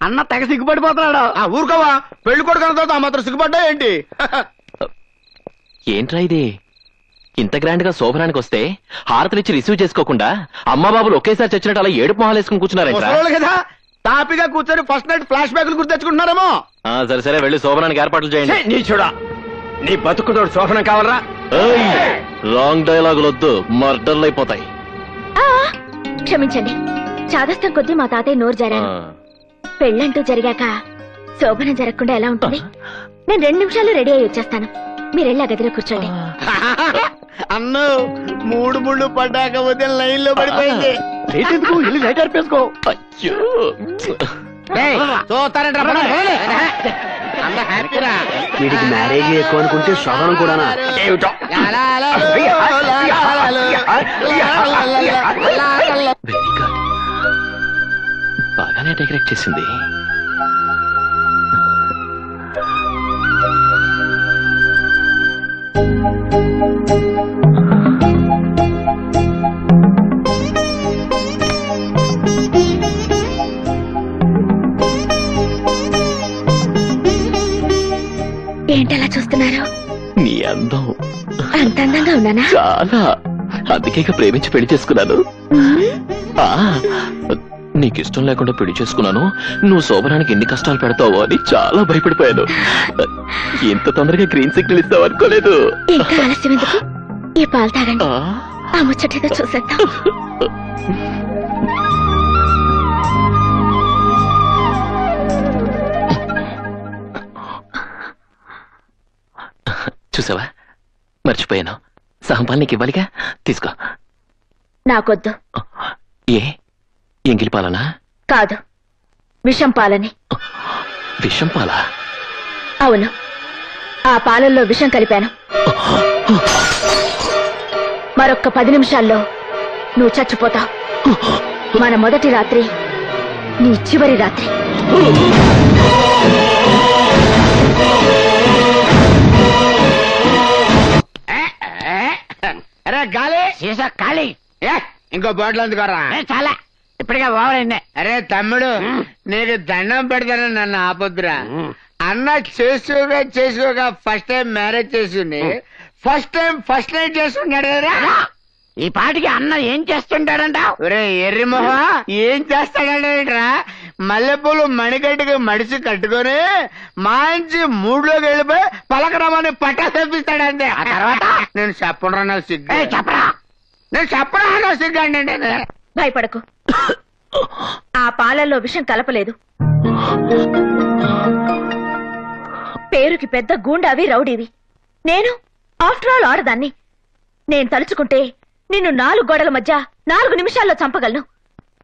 అన్న తెగ సిగ్గుపడిపోతున్నాడు. ఆ ఊరుకోవా? పెళ్ళి కొడుకు అన్న తర్వాత ఆ మాత్రం సిగ్గుపడ్డా ఏంటి? ఏంట్రా ఇది? ఇంత గ్రాండ్గా శోభనానికి వస్తే హారతలిచ్చి రిసీవ్ చేసుకోకుండా అమ్మ బాబులు ఒకేసారి చచ్చినట్టు అలా ఏడుపు మొహాలు వేసుకుని కూర్చున్నారేంట్రా? ముసలోళ్ళు కదా తాపిగా కూర్చొని ఫస్ట్ నైట్ ఫ్లాష్ బ్యాక్లు గుర్తు తెచ్చుకుంటున్నారేమో? ఆ, సరే సరే వెళ్ళి శోభనానికి ఏర్పాట్లు చేయండి. నీ చూడా నీ బతుకుతోడు శోభనం కావాలరా? ఏయ్, రాంగ్ డైలాగులు వద్దు మర్డర్లు అయిపోతాయి ఆ, క్షమించండి. చాదస్తం కొద్దీ మా తాతయ్య నోరు ఆ, జారాను పెళ్ళంటూ జరిగాక శోభనం జరగకుండా ఎలా ఉంటుంది? నేను రెండు నిమిషాలు రెడీ అయ్యి వచ్చేస్తాను. మీరు వెళ్ళి ఆ గదిలో కూర్చోండి. అన్ను మూడు ముళ్ళు పడ్డాక వదిన లైన్లో పడిపోయింది వీడికి మ్యారేజ్ ఎక్కువ అనుకుంటే శోభనం కూడానా? ఏమిటో? బాగానే డెకరేట్ చేసింది. ఏంటలా చూస్తున్నారు? నీ అందం. అంత అందంగా ఉన్నానా? చాలా. అందుకే ఇక ప్రేమించి పెళ్ళి చేసుకున్నాను. ఆ, నీకు ఇష్టం లేకుండా పెళ్ళి చేసుకున్నాను. నువ్వు శోభనానికి ఎన్ని కష్టాలు పెడతావో అని చాలా భయపడిపోయాను. ఇంత తొందరగా గ్రీన్ సిగ్నల్ ఇస్తావు అనుకోలేదు. ఇంకా ఆలస్యం ఎందుకు? ఈ పాలు తాగండి. ఆ, ఆ ముచ్చటేదో చూసేద్దాం. చూసావా? మర్చిపోయాను. సహంపాలు నీకు ఇవ్వాలిగా? తీసుకో. నాకొద్దు. ఏ? ఎంగిలి పాలనా? కాదు. విషం పాలని. విషం పాలా? అవును. ఆ పాలల్లో విషం కలిపాను. మరొక్క పది నిమిషాల్లో నువ్వు చచ్చిపోతావు. మన మొదటి రాత్రి నీ చివరి రాత్రి. అరే గాలి. సీసా ఖాళీ. ఏ, ఇంకో బాటిల్ అందుకోరా. ఏ, చాలా. ఇప్పటికే ఓవరైందే. అరే తమ్ముడు నీకు దండం పెడతాను నన్ను ఆపొద్దురా. అన్న చేసుకోగా చేసుకోగా ఫస్ట్ టైం మ్యారేజ్ చేసింది ఫస్ట్ టైం ఫస్ట్ నైట్ చేసుకున్నాడు కదా ఈ పాటికి అన్న ఏం చేస్తుంటాడంట? ఒరే ఎర్రి మొహ ఏం చేస్తాడంటరా మల్లెపూలు మణికట్టుకి మడిసి కట్టుకొని మంచి మూడ్లోకి వెళ్ళిపోయి పలకరమని పట్టా తెప్పిస్తాడంతే. ఆ తర్వాత? నేను చెప్పరా నాకు సిగ్గు. చెప్పరా? నేను చెప్పరా నాకు సిగ్గు అంటే భయపడకు. ఆ పాలల్లో విషం కలపలేదు. పేరుకి పెద్ద గూండావి రౌడీవి. నేను ఆఫ్టర్ ఆల్ ఆడదాన్ని. నేను తలుచుకుంటే నిన్ను నాలుగు గోడల మధ్య నాలుగు నిమిషాల్లో చంపగలను.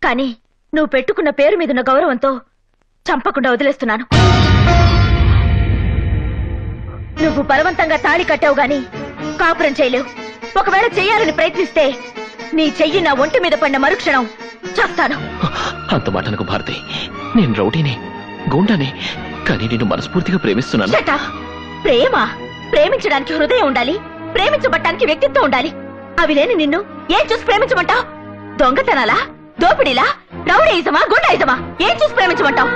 కానీ నువ్వు పెట్టుకున్న పేరు మీదున్న గౌరవంతో చంపకుండా వదిలేస్తున్నాను. నువ్వు బలవంతంగా తాళి కట్టావు గాని కాపురం చేయలేవు. ఒకవేళ చెయ్యాలని ప్రయత్నిస్తే నీ చెయ్యి నా ఒంటి మీద పడిన మరుక్షణం చేస్తాను అంత మాట అనకు భారతి నేను రౌడీని గూండాని కానీ నేను మనస్ఫూర్తిగా ప్రేమిస్తున్నాను. Shut up. ప్రేమ ప్రేమించడానికి హృదయం ఉండాలి ప్రేమించబట్టానికి వ్యక్తిత్వం ఉండాలి. అవి లేని నిన్ను ఏం చూసి ప్రేమించమంటావు? దొంగతనాలా? దోపిడీలా? రౌడీయిజమా? గుండాయిజమా? ఏం చూసి ప్రేమించమంటావు?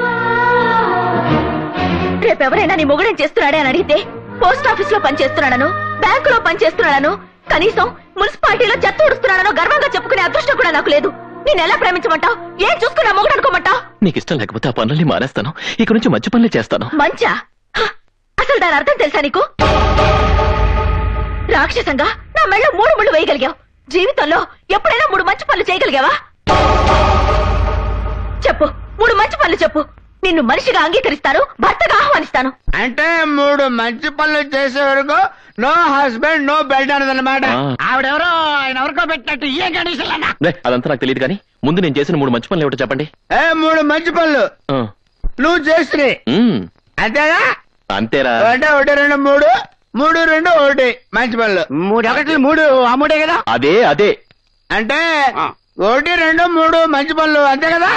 రేపెవరైనా నీ మొగుడేం చేస్తున్నాడే అని అడిగితే పోస్ట్ ఆఫీస్లో పనిచేస్తున్నాడను బ్యాంకులో పనిచేస్తున్నాడను కనీసం మున్సిపాలిటీలో చెత్త ఉడుస్తున్నాడనో గర్వంగా చెప్పుకునే అదృష్టం కూడా నాకు లేదు. నేను ఎలా ప్రేమించమంటావు? ఏం చూసుకున్నా మొగుడు అనుకోమంటావు? నీకు ఇష్టం లేకపోతే ఆ పనుల్ని మానేస్తాను. ఇక నుంచి మంచి పనులే చేస్తాను. మంచా! అసలు దాని అర్థం తెలుసా నీకు? రాక్షసంగా నా మెళ్ళ మూడు ముళ్ళు వేయగలిగావు. జీవితంలో ఎప్పుడైనా మూడు మంచి పనులు చేయగలిగావా? చెప్పు మూడు మంచి పనులు చెప్పు. నిన్ను మనిషిగా అంగీకరిస్తాను భర్తగా ఆహ్వానిస్తాను. అంటే మూడు మంచి పనులు చేసే వరకు నో హస్బెండ్ నో బెల్ట్ అన్నదన్నమాట. ఆ, ఆవిడెవరో ఆయన ఎవరికో పెట్టినట్టు ఏ కండిషన్ అదంతా నాకు తెలియదు కానీ ముందు నేను చేసిన మూడు మంచి పనులు ఏమిటో చెప్పండి. ఏ మూడు మంచి పనులు. ఆ, నువ్వు చేసినాయి ఉమ్, అంతేనా? అంతేరా. అంటే ఒకటి రెండు మూడు. మూడు రెండు ఒకటి. మంచి పనులు. మూడు ఒకటి మూడు అమ్ముడే కదా? అదే అదే. అంటే ఆ. ఒకటి రెండు మూడు మంచి పనులు. అంతే కదా?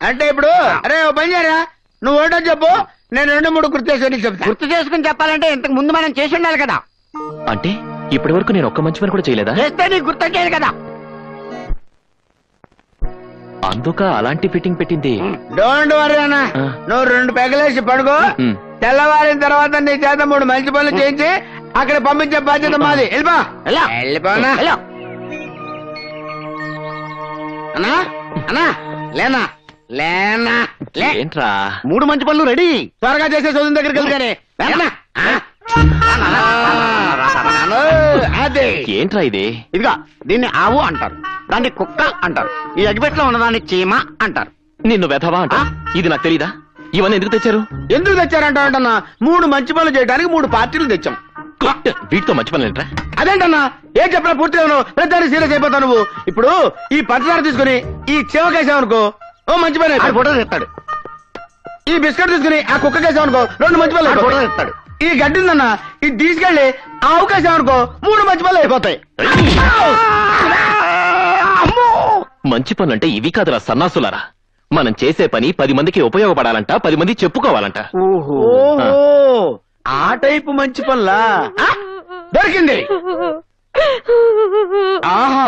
అంటే ఇప్పుడు అరే ఓ పని చేయరా? నువ్వు ఒకటో చెప్పు నేను రెండు మూడు గుర్తు చేసుకొని చెప్తా. గుర్తు చేసుకుని చెప్పాలంటే ఇంతకు ముందు మనం చేసి ఉండాలి కదా. అంటే ఇప్పటి వరకు నేను ఒక్క మంచి పని కూడా చేయలేదా? చేస్తే నీకు గుర్తొచ్చేది కదా. అందుక అలాంటి ఫిట్టింగ్ పెట్టింది. డోంట్ వరీ అన్న. ఆ. నువ్వు రెండు పెగలేసి పడుకో. ఉమ్. తెల్లవారిన తర్వాత నీ చేత మూడు మంచి పనులు చేయించి అక్కడ పంపించే బాధ్యత మాది. వెళ్ళిపో. వెళ్ళిపోనా అన్నా? అన్నా? లేనా? లేనా? లే. ఏంట్రా? మూడు మంచి పనులు రెడీ. త్వరగా చేసే చదువు దగ్గరికి? ఆ. అదే. ఏంట్రా ఇది? ఇదిగా దీన్ని ఆవు అంటారు. దాన్ని కుక్క అంటారు. ఈ అగిపెట్లో ఉన్నదాన్ని చీమ అంటారు. నిన్ను వెధవా అంట? ఇది నాకు తెలీదా? ఇవన్నీ ఎందుకు తెచ్చారు? ఎందుకు తెచ్చారంట మూడు మంచి పనులు చేయడానికి మూడు పార్టీలు తెచ్చాం. వీటితో మంచి పనులు ఏంట్రా? అదేంటన్నా? ఏం చెప్పినా పూర్తిగా నువ్వు ప్రతిదాన్ని సీరియస్ అయిపోతావు నువ్వు. ఇప్పుడు ఈ పంచదార తీసుకుని ఈ చెవకేసావనుకో ఓ మంచి పని. ఫోటో తెస్తాడు. ఈ బిస్కెట్ తీసుకుని ఆ కుక్కకేసావనుకో రెండు మంచి పనులు ఫోటో అయిపోతాయి. తెస్తాడు. ఈ గడ్డి ఉందన్నా ఇది తీసుకెళ్ళి ఆ అవకాశం మూడు మంచి పనులు అయిపోతాయి. అమ్మో! మంచి పనులంటే ఇవి కాదురా సన్నాసులారా. మనం చేసే పని పది మందికి ఉపయోగపడాలంట పది మంది చెప్పుకోవాలంట. ఓహో. ఓహో. ఆ టైపు మంచి పనులా? ఆ, దొరికింది. ఆహా.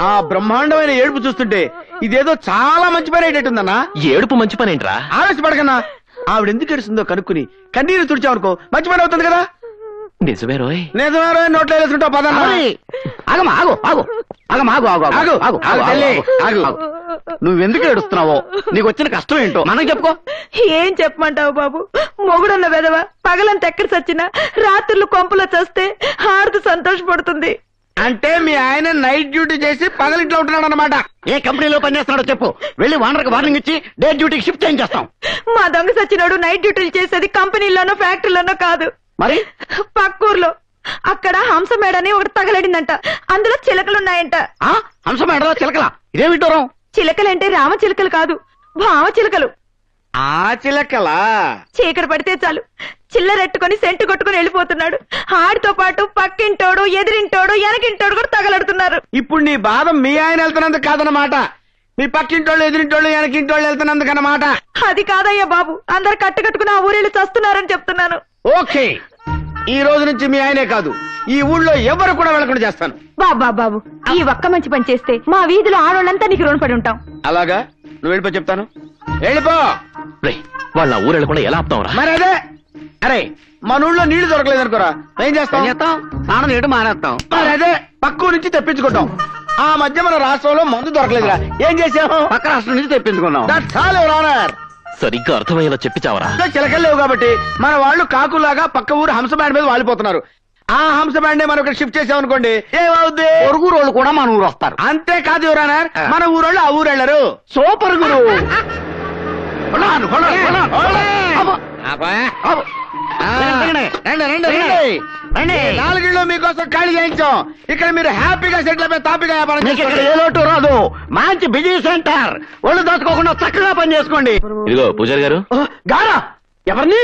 ఆ బ్రహ్మాండమైన ఏడుపు చూస్తుంటే ఇదేదో చాలా మంచి పని అయ్యేటట్టుందన్నా. ఏడుపు మంచి పని ఏంట్రా? ఆవేశపడకన్నా. ఆవిడ ఎందుకు ఏడుస్తుందో కనుక్కుని కన్నీరు తుడిచావనుకో మంచి పని అవుతుంది కదా? నిజమే రోయ్. నిజమారో నోట్లో వేసుకుంటావు పదన్నా. అరే, ఆగమ్మా ఆగు ఆగు. ఆగమ్మా ఆగు ఆగు ఆగు, ఆగు ఆగు ఆగు, తల్లి, ఆగు. నువ్వెందుకు ఏడుస్తున్నావో? నీకు వచ్చిన కష్టం ఏంటో? మనకు చెప్పుకో. ఏం చెప్పమంటావు బాబు? మొగుడున్న వెదవ పగలంత ఎక్కడ చచ్చినా రాత్రులు కొంపలో చస్తే హారతి సంతోషపడుతుంది. అంటే మీ ఆయన నైట్ డ్యూటీ చేసి పగలింట్లో ఉంటున్నాడు అనమాట ఏ కంపెనీలో పనిచేస్తున్నాడో చెప్పు. వెళ్ళి వానర్కి వార్నింగ్ ఇచ్చి డే డ్యూటీకి షిఫ్ట్ చేయించేస్తాం మా దొంగ సచ్చినోడు నైట్ డ్యూటీలు చేసేది కంపెనీలోనో ఫ్యాక్టరీలోనో కాదు. మరి? పక్కూర్లో. అక్కడ హంస మేడని ఒకటి తగలడిందంట. అందులో చిలకలున్నాయంట ఆ? హంస మేడలో చిలకలా? ఇదే విడ్డూరం చిలకలంటే రామ చిలకలు కాదు భావ చిలకలు. ఆ చిలకలా? చీకటి పడితే చాలు. చిల్లరెట్టుకొని సెంటు కొట్టుకుని వెళ్ళిపోతున్నాడు. ఆడితో పాటు పక్కింటోడు ఎదిరింటోడు వెనకింటోడు కూడా తగలడుతున్నారు. ఇప్పుడు నీ బాధ మీ ఆయన వెళ్తున్నందుకు కాదనమాట మీ పక్కింటోళ్ళు ఎదిరింటోళ్ళు వెనకింటోళ్ళు వెళ్తున్నందుకు అన్నమాట అది కాదయ్యా బాబు. అందరు కట్టుకట్టుకుని ఆ ఊరేళ్ళు చస్తున్నారని చెప్తున్నాను. ఓకే. ఈ రోజు నుంచి మీ ఆయనే కాదు. ఈ ఊళ్ళో ఎవరు కూడా వెళ్ళకుండా చేస్తాను. బాబా బాబు ఈ ఒక్క మంచి పని చేస్తే మా వీధిలో ఆడోళ్ళంతా నీకు రుణపడి ఉంటాం అలాగా? నువ్వు వెళ్ళిపో చెప్తాను. వెళ్ళిపో! రేయ్ వాళ్ళ నా ఊరు వెళ్ళకుండా ఎలా ఆపుతాంరా మరి అదే అరే మన ఊళ్ళో నీళ్ళు దొరకలేదు అనుకోరా. ఏం ఏం చేస్తాం? చేస్తాం స్నానం చేయడం మానేస్తాం. మరి అదే పక్క నుంచి తెప్పించుకుంటాం. ఆ మధ్య మన రాష్ట్రంలో మందు దొరకలేదురా. ఏం చేసాము పక్క రాష్ట్రం నుంచి తెప్పించుకున్నాం. దట్స్ ఆల్ యువర్ ఆనర్ సరిగ్గా అర్థమయ్యేలా చెప్పి చావరా? ఇంకా చిలకలు లేవు కాబట్టి మన వాళ్ళు కాకులాగా పక్క ఊరు హంస బ్యాండ్ మీద వాలిపోతున్నారు. ఆ హంస బ్యాండే మనం ఇక్కడ షిఫ్ట్ చేసామనుకోండి ఏమవుద్ది? పొరుగు రోళ్ళు కూడా మన ఊరు వస్తారు. అంతేకాదు యువరానర్ మన ఊరోళ్ళు ఆ ఊరు వెళ్ళరు. సూపర్ గురు. నాలుగిళ్ళు మీకోసం ఖాళీ చేయించాం. ఇక్కడ మీరు హ్యాపీగా సెటిల్ అయిపోయి తాపీగా వ్యాపారం మీకు ఇక్కడ చేసుకోండి. ఏ లోటు రాదు. మంచి బిజీ సెంటర్. ఒళ్ళు దోచుకోకుండా చక్కగా పని చేసుకోండి. ఇదిగో పూజారి గారు. గారా ఎవరిని?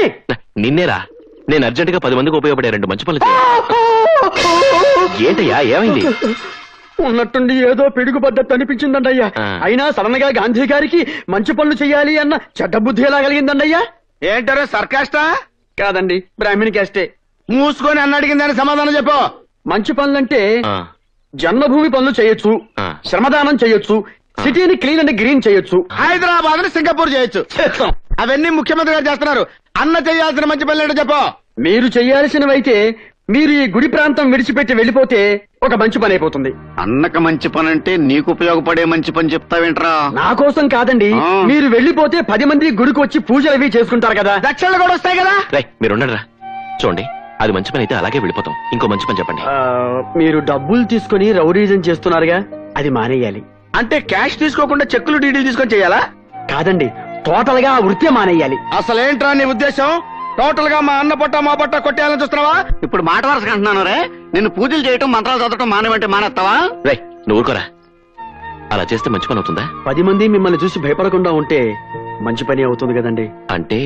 నిన్నేరా. నేను అర్జెంట్గా పది మందికి ఉపయోగపడే రెండు మంచి పనులు. ఏంటయ్యా ఏమైంది? ఉన్నట్టుండి ఏదో పిడుగు పద్ధతి అనిపించిందండయ్యా. ఆ. అయినా సడన్గా గాంధీ గారికి మంచి పనులు చేయాలి అన్న చెడ్డ బుద్ధి ఎలా కలిగిందండయ్యా? ఏంటారో సర్కాస్టా? కాదండి బ్రాహ్మణి క్యాస్టే. మూసుకొని అన్న అడిగిందని సమాధానం చెప్పు. మంచి పనులంటే ఆ, జన్మభూమి పనులు చేయొచ్చు ఆ. శ్రమదానం చేయొచ్చు సిటీని క్లీన్ అండ్ గ్రీన్ చేయొచ్చు. హైదరాబాద్ని సింగపూర్ చేయొచ్చు. చేస్తాం. అవన్నీ ముఖ్యమంత్రి గారు చేస్తున్నారు. అన్న చేయాల్సిన మంచి పనులు ఏంటో చెప్పు. మీరు చేయాల్సినవైతే మీరు ఈ గుడి ప్రాంతం విడిచిపెట్టి వెళ్ళిపోతే ఒక మంచి పని అయిపోతుంది. అన్నక మంచి పని అంటే నీకు ఉపయోగపడే మంచి పని చెప్తావేంట్రా? నా కోసం కాదండి ఆ. మీరు వెళ్ళిపోతే పది మంది గుడికి వచ్చి పూజలు అవి చేసుకుంటారు కదా. దక్షిణలు కూడా వస్తాయి కదా? రేయ్ మీరు ఉండరా చూడండి అది మంచి పని అయితే అలాగే వెళ్ళిపోతాం. ఇంకో మంచి పని చెప్పండి. ఆ, మీరు డబ్బులు తీసుకుని రౌడీజం చేస్తున్నారుగా అది మానేయాలి. అంటే క్యాష్ తీసుకోకుండా చెక్కులు డీడీలు తీసుకొని చేయాలా? కాదండి టోటల్గా ఆ వృత్తి మానేయాలి. అసలేంట్రా నీ ఉద్దేశం? టోటల్గా మా అన్న పొట్ట మా పొట్ట కొట్టేయాలని చూస్తున్నావా? ఇప్పుడు మాట వరుసగా అంటున్నాను రే. నిన్ను పూజలు చేయటం మంత్రాలు చదవటం మానేవంటే మానేస్తావా? రే నువ్వు ఊరుకోరా. అలా చేస్తే మంచి పని అవుతుందా? పది మంది మిమ్మల్ని చూసి భయపడకుండా ఉంటే మంచి పని అవుతుంది కదండి. అంటే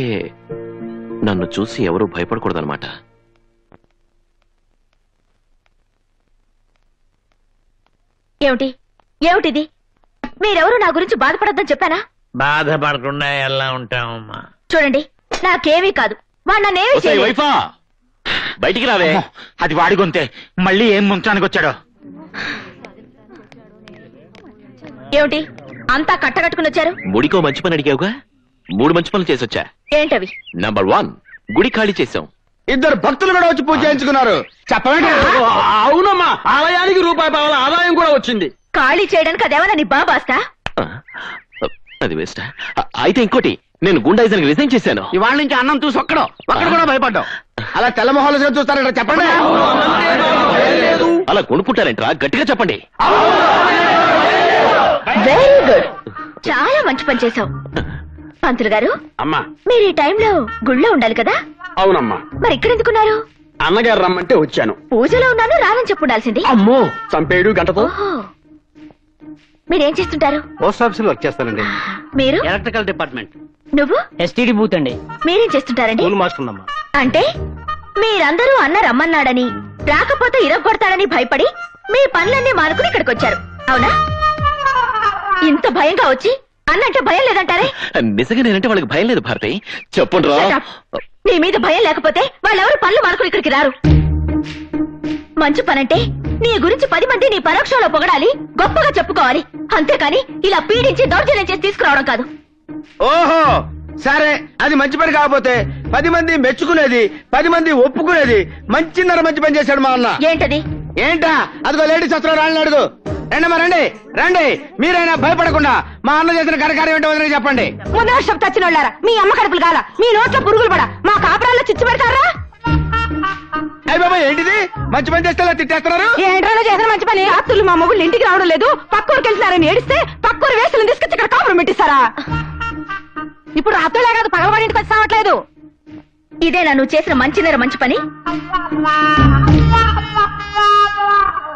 నన్ను చూసి ఎవరు భయపడకూడదన్నమాట. ఏమిటి? ఏమిటిది? మీరెవరు నా గురించి బాధపడొద్దని చెప్పానా? బాధపడకుండా ఎలా ఉంటామమ్మా చూడండి నాకేమీ కాదు. వాడు నన్నేమీ ఒసేయ్ చేయలేదు. వైఫా! బయటికి రావే. అది వాడి గొంతే. మళ్ళీ ఏం ముంచానికి వచ్చాడో? ఏమిటి? అంతా కట్టకట్టుకుని వచ్చారు? ముడికో మంచి పని అడిగావుగా? మూడు మంచి పనులు చేసొచ్చా? ఏంటవి? నంబర్ వన్ గుడి ఖాళీ చేసాం ఇద్దరు భక్తులు కూడా వచ్చి పూజ చేయించుకున్నారు. చెప్పండి అవునమ్మా. ఆలయానికి రూపాయి పావాల ఆదాయం కూడా వచ్చింది. ఖాళీ చేయడానికి అదేమన్నా నీ బాబాస్తా? ఆ, అది వేస్ట్. అయితే ఇంకోటి నేను గుండాయిజానికి రిజైన్ చేశాను. ఇవాళ నుంచి అన్నం చూసి ఒక్కడు. ఒక్కడు కూడా భయపడ్డావు. అలా తెల్ల మొహాలు చూస్తారట చెప్పండి. అలా కొనుక్కుంటారేంట్రా? గట్టిగా చెప్పండి. వెరీ గుడ్ చాలా మంచి పని చేశావు. పంతులు గారు అమ్మా. మీరు ఈ టైంలో గుళ్ళో ఉండాలి కదా? అవునమ్మా. మరి ఇక్కడ ఎందుకున్నారు? అన్నగారు రమ్మంటే వచ్చాను. పూజలో ఉన్నాను రానని చెప్పుండాల్సింది. అమ్మో చంపేడు గంటతో. మీరేం చేస్తుంటారు? పోస్ట్ ఆఫీస్లో వర్క్ చేస్తానండి. మీరు? Electrical department. నువ్వు? ఎస్టీడీ బూత్ అండి. మీరేం చేస్తుంటారండి? మాస్టర్ అంటే మీరందరూ అన్న రమ్మన్నాడని రాకపోతే ఇరగొడతాడని భయపడి మీ పనులన్నీ మానుకుని ఇక్కడికి వచ్చారు అవునా? ఇంత భయంగా వచ్చి అన్నంటే భయం లేదంటారే? నిజంగా నేనంటే వాళ్ళకి భయం లేదు భారతి. చెప్పండి రా. Shut up. నీ మీద భయం లేకపోతే వాళ్ళెవరు పనులు మానుకుని ఇక్కడికి రారు? మంచి పనంటే నీ గురించి పది మంది నీ పరోక్షంలో పొగడాలి గొప్పగా చెప్పుకోవాలి. అంతేకాని ఇలా పీడించి దౌర్జన్యం చేసి తీసుకురావడం కాదు. ఓహో! సరే అది మంచి పని కాకపోతే పది మంది మెచ్చుకునేది పది మంది ఒప్పుకునేది మంచిన్నర మంచి పని చేశాడు మా అన్న. ఏంటది? ఏంటా? అదిగో లేడీస్ వస్త్రం రాళ్ళని అడుగు. రండమ్మా రండి. రండి. మీరైనా భయపడకుండా మా అన్న చేసిన కరకార్యం ఏంటో వదిలేసి చెప్పండి. ముందు వాళ్ళారా? మీ అమ్మ కడుపులు కాల? మీ నోట్లో పురుగులు పడ? మా కాపురాల్లో చిచ్చు పెడతారా? అయ్య బాబా ఏంటిది? మంచి పని చేస్తే తిట్టేస్తున్నారు? ఏంట్రా చేసిన మంచి పని? అత్తులు మా మొగుళ్ళు ఇంటికి రావడం లేదు. పక్కూరికి వెళ్తున్నారని ఏడిస్తే పక్కూరు వేసులు తీసుకొచ్చి ఇక్కడ కాపురం పెట్టిస్తారా? ఇప్పుడు రాత్రులే కాదు పగలవాడి ఇంటికి వచ్చి సావట్లేదు ఇదేనా నువ్వు చేసిన మంచిన్నర మంచి పని?